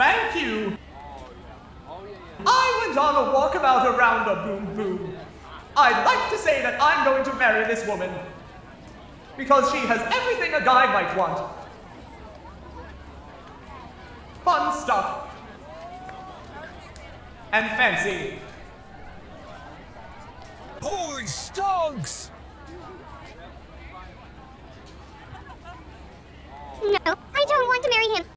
Thank you. I went on a walkabout around a boom boom. I'd like to say that I'm going to marry this woman. Because she has everything a guy might want. Fun stuff. And fancy. Holy stonks!